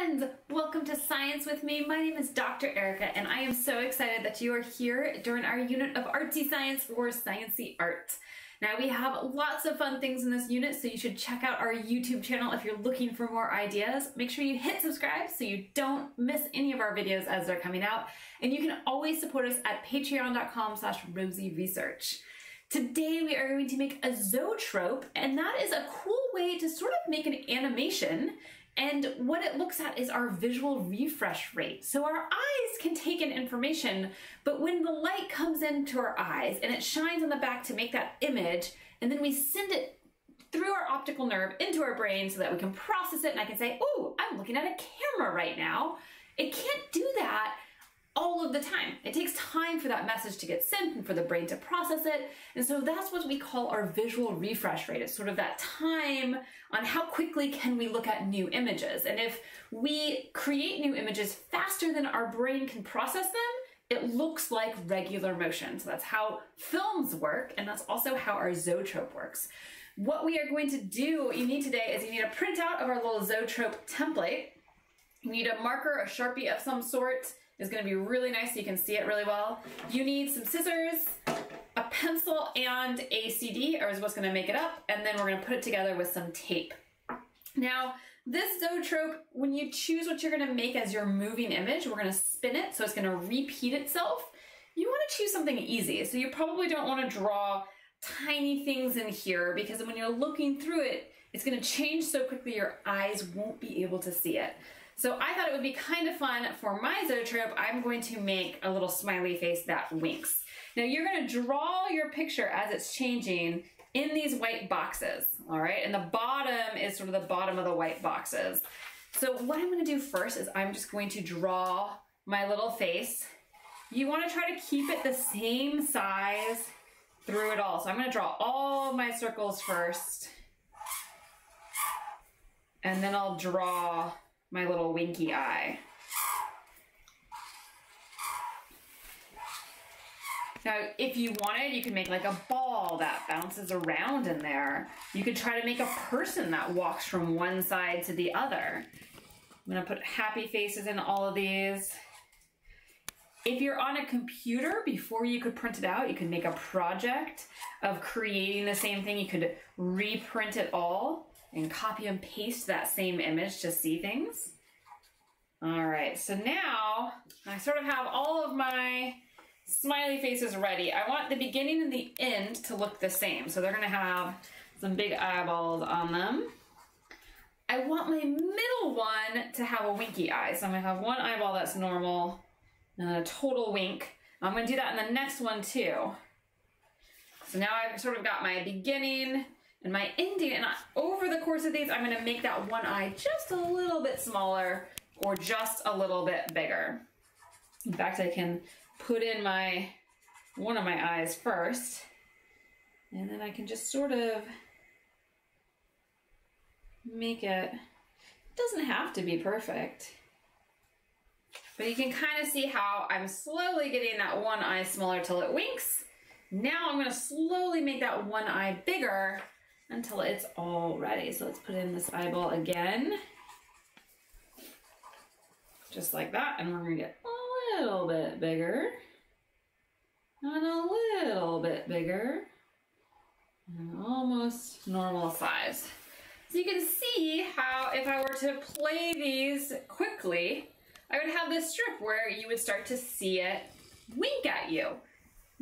friends! Welcome to Science with me. My name is Dr. Erica and I am so excited that you are here during our unit of artsy science or Sciency art. Now we have lots of fun things in this unit so you should check out our YouTube channel if you're looking for more ideas. Make sure you hit subscribe so you don't miss any of our videos as they're coming out. And you can always support us at patreon.com slash rosieresearch. Today we are going to make a zoetrope and that is a cool way to sort of make an animation and what it looks at is our visual refresh rate. So our eyes can take in information, but when the light comes into our eyes and it shines on the back to make that image, and then we send it through our optical nerve into our brain so that we can process it and I can say, oh, I'm looking at a camera right now. It can't do that all of the time. It takes time for that message to get sent and for the brain to process it. And so that's what we call our visual refresh rate. It's sort of that time on how quickly can we look at new images. And if we create new images faster than our brain can process them, it looks like regular motion. So that's how films work, and that's also how our zoetrope works. What we are going to do, what you need today is you need a printout of our little zoetrope template. You need a marker, a Sharpie of some sort, is gonna be really nice so you can see it really well. You need some scissors, a pencil, and a CD, or is what's gonna make it up, and then we're gonna put it together with some tape. Now, this zoetrope, when you choose what you're gonna make as your moving image, we're gonna spin it so it's gonna repeat itself. You wanna choose something easy. So you probably don't wanna draw tiny things in here because when you're looking through it, it's gonna change so quickly your eyes won't be able to see it. So I thought it would be kind of fun for my zoetrope. I'm going to make a little smiley face that winks. Now you're gonna draw your picture as it's changing in these white boxes, all right? And the bottom is sort of the bottom of the white boxes. So what I'm gonna do first is I'm just going to draw my little face. You wanna try to keep it the same size through it all. So I'm gonna draw all my circles first. And then I'll draw my little winky eye. Now, if you wanted, you could make like a ball that bounces around in there. You could try to make a person that walks from one side to the other. I'm gonna put happy faces in all of these. If you're on a computer, before you could print it out, you could make a project of creating the same thing. You could reprint it all and copy and paste that same image to see things. All right, so now I sort of have all of my smiley faces ready. I want the beginning and the end to look the same. So they're gonna have some big eyeballs on them. I want my middle one to have a winky eye. So I'm gonna have one eyeball that's normal and a total wink. I'm gonna do that in the next one too. So now I've sort of got my beginning and my ending. And over the course of these, I'm gonna make that one eye just a little bit smaller or just a little bit bigger. In fact, I can put in my one of my eyes first, and then I can just sort of make it, it doesn't have to be perfect. But you can kind of see how I'm slowly getting that one eye smaller till it winks. Now I'm gonna slowly make that one eye bigger until it's all ready. So let's put in this eyeball again. Just like that. And we're gonna get a little bit bigger. And a little bit bigger. And almost normal size. So you can see how if I were to play these quickly, I would have this strip where you would start to see it wink at you.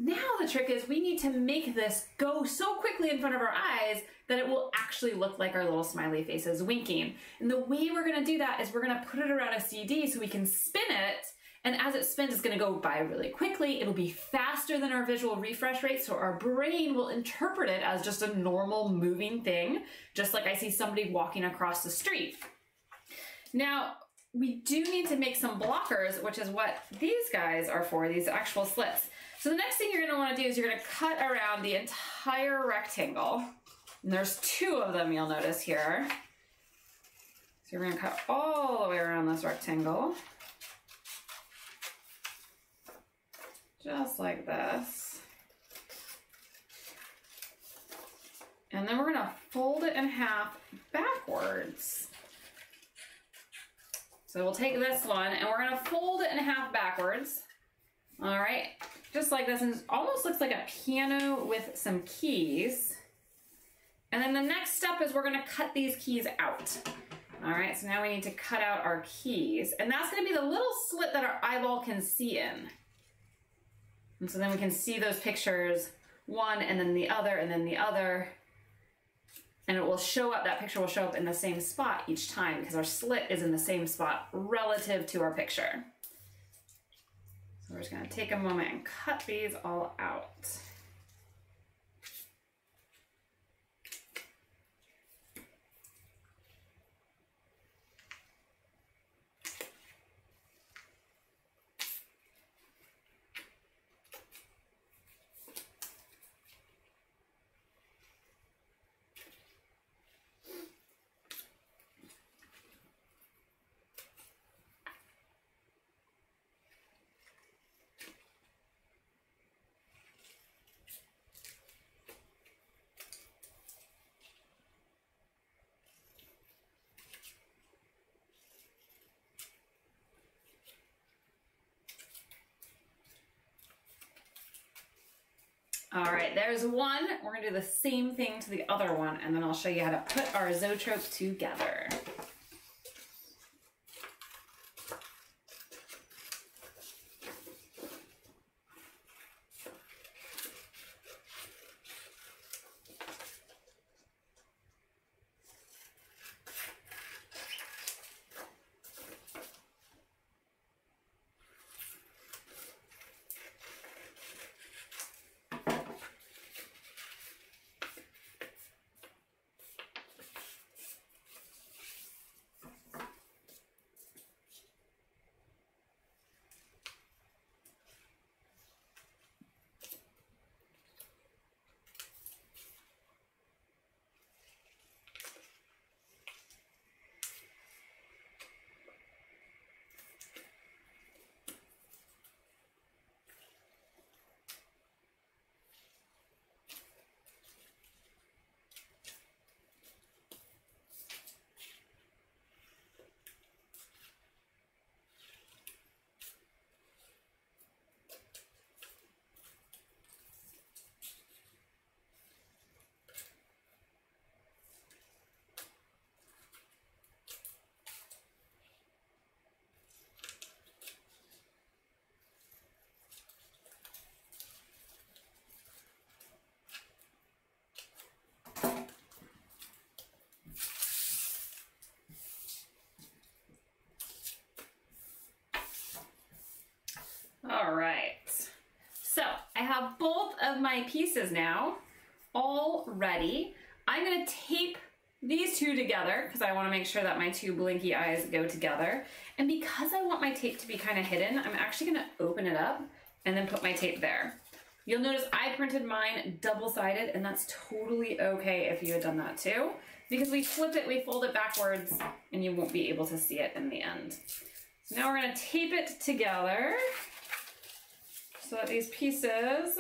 Now the trick is we need to make this go so quickly in front of our eyes that it will actually look like our little smiley faces winking. And the way we're gonna do that is we're gonna put it around a CD so we can spin it and as it spins, it's gonna go by really quickly. It'll be faster than our visual refresh rate, so our brain will interpret it as just a normal moving thing, just like I see somebody walking across the street. Now, we do need to make some blockers, which is what these guys are for, these actual slits. So the next thing you're gonna wanna do is you're gonna cut around the entire rectangle. And there's two of them you'll notice here. So you're gonna cut all the way around this rectangle. Just like this. And then we're gonna fold it in half backwards. So we'll take this one and we're gonna fold it in half backwards. All right, just like this, and it almost looks like a piano with some keys. And then the next step is we're gonna cut these keys out. All right, so now we need to cut out our keys. And that's gonna be the little slit that our eyeball can see in. And so then we can see those pictures, one and then the other and then the other. And it will show up, that picture will show up in the same spot each time because our slit is in the same spot relative to our picture. We're just gonna take a moment and cut these all out. All right, there's one. We're gonna do the same thing to the other one, and then I'll show you how to put our zoetrope together. All right. So I have both my pieces now all ready. I'm gonna tape these two together because I wanna make sure that my two blinky eyes go together. And because I want my tape to be kind of hidden, I'm actually gonna open it up and then put my tape there. You'll notice I printed mine double-sided and that's totally okay if you had done that too because we flip it, we fold it backwards and you won't be able to see it in the end. So now we're gonna tape it together so that these pieces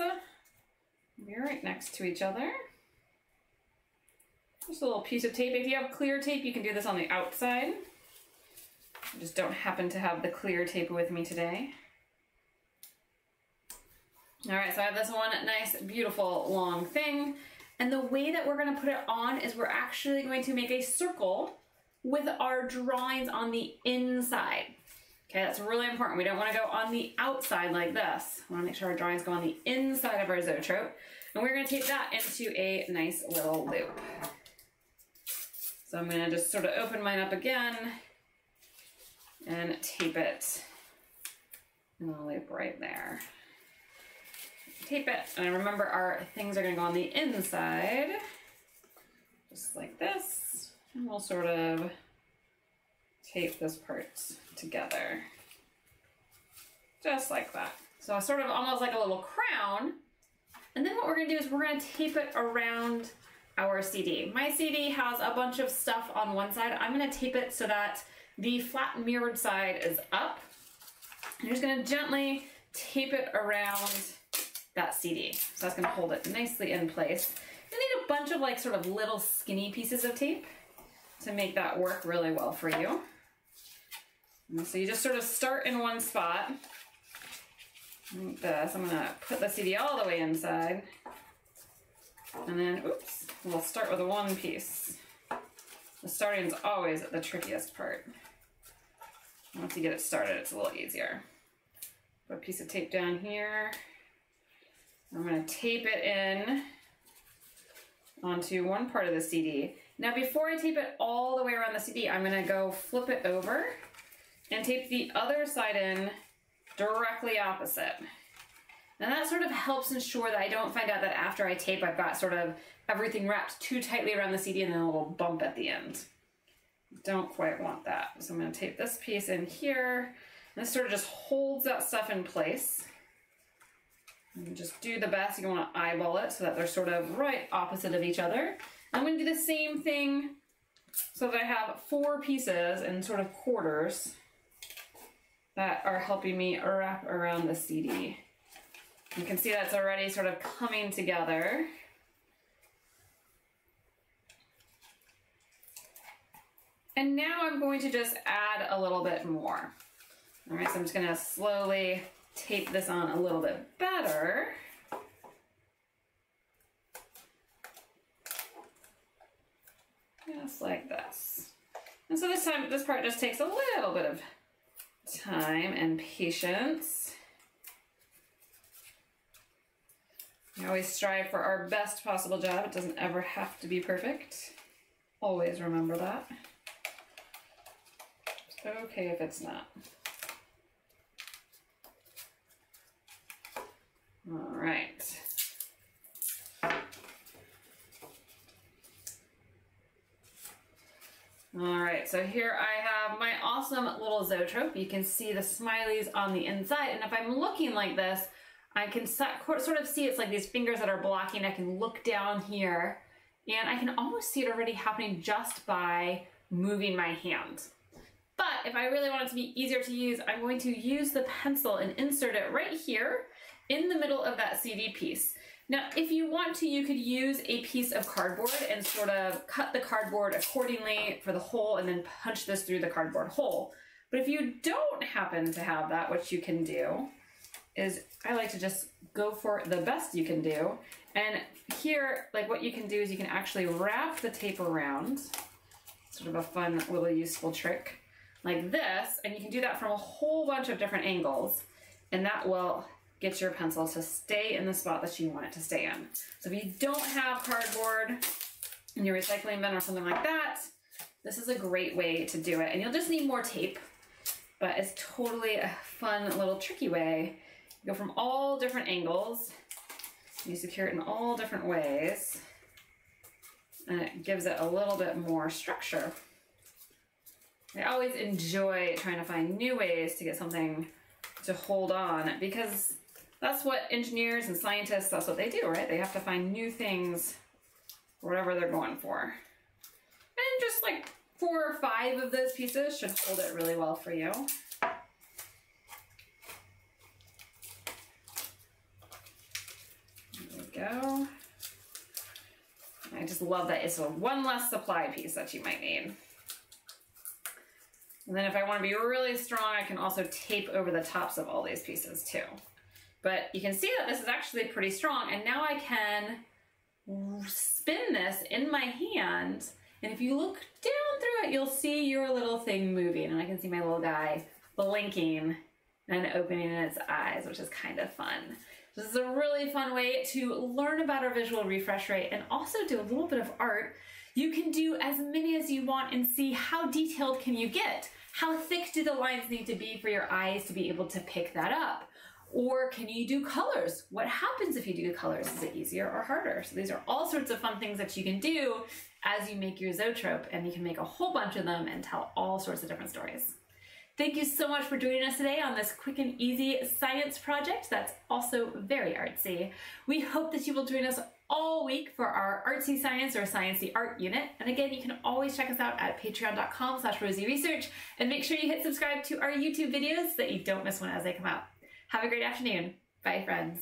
be right next to each other. Just a little piece of tape. If you have clear tape, you can do this on the outside. I just don't happen to have the clear tape with me today. All right, so I have this one nice, beautiful, long thing. And the way that we're gonna put it on is we're actually going to make a circle with our drawings on the inside. Okay, that's really important. We don't want to go on the outside like this. We want to make sure our drawings go on the inside of our zoetrope. And we're going to tape that into a nice little loop. So I'm going to just sort of open mine up again and tape it in a loop right there. Tape it. And remember our things are going to go on the inside, just like this. And we'll sort of tape this part together. Just like that. So sort of almost like a little crown. And then what we're gonna do is we're gonna tape it around our CD. My CD has a bunch of stuff on one side. I'm gonna tape it so that the flat mirrored side is up. I'm just gonna gently tape it around that CD. So that's gonna hold it nicely in place. You need a bunch of like sort of little skinny pieces of tape to make that work really well for you. And so you just sort of start in one spot. Like this. I'm gonna put the CD all the way inside. And then, oops, we'll start with a one piece. The starting is always the trickiest part. Once you get it started, it's a little easier. Put a piece of tape down here. I'm gonna tape it in onto one part of the CD. Now before I tape it all the way around the CD, I'm gonna go flip it over and tape the other side in directly opposite. And that sort of helps ensure that I don't find out that after I tape, I've got sort of everything wrapped too tightly around the CD and then a little bump at the end. Don't quite want that. So I'm gonna tape this piece in here. And this sort of just holds that stuff in place. And just do the best. You want to eyeball it so that they're sort of right opposite of each other. I'm to do the same thing so that I have four pieces in sort of quarters that are helping me wrap around the CD. You can see that's already sort of coming together. And now I'm going to just add a little bit more. All right, so I'm just gonna slowly tape this on a little bit better. Just like this. And so this time, this part just takes a little bit of time and patience. We always strive for our best possible job. It doesn't ever have to be perfect. Always remember that. It's okay if it's not. All right. All right, so here I have my awesome little zoetrope. You can see the smileys on the inside, and if I'm looking like this, I can sort of see it's like these fingers that are blocking. I can look down here, and I can almost see it already happening just by moving my hand. But if I really want it to be easier to use, I'm going to use the pencil and insert it right here in the middle of that CD piece. Now, if you want to, you could use a piece of cardboard and sort of cut the cardboard accordingly for the hole and then punch this through the cardboard hole. But if you don't happen to have that, what you can do is I like to just go for the best you can do. And here, like what you can do is you can actually wrap the tape around, sort of a fun little useful trick like this. And you can do that from a whole bunch of different angles. And that will get your pencil to stay in the spot that you want it to stay in. So if you don't have cardboard in your recycling bin or something like that, this is a great way to do it. And you'll just need more tape, but it's totally a fun little tricky way. You go from all different angles, you secure it in all different ways, and it gives it a little bit more structure. I always enjoy trying to find new ways to get something to hold on because that's what engineers and scientists, that's what they do, right? They have to find new things whatever they're going for. And just like four or five of those pieces should hold it really well for you. There we go. I just love that it's a one less supply piece that you might need. And then if I want to be really strong, I can also tape over the tops of all these pieces too. But you can see that this is actually pretty strong. And now I can spin this in my hand. And if you look down through it, you'll see your little thing moving. And I can see my little guy blinking and opening its eyes, which is kind of fun. This is a really fun way to learn about our visual refresh rate and also do a little bit of art. You can do as many as you want and see how detailed can you get. How thick do the lines need to be for your eyes to be able to pick that up? Or can you do colors? What happens if you do colors? Is it easier or harder? So these are all sorts of fun things that you can do as you make your zoetrope and you can make a whole bunch of them and tell all sorts of different stories. Thank you so much for joining us today on this quick and easy science project that's also very artsy. We hope that you will join us all week for our artsy science or sciencey art unit. And again, you can always check us out at patreon.com slash rosieresearch and make sure you hit subscribe to our YouTube videos so that you don't miss one as they come out. Have a great afternoon. Bye, friends.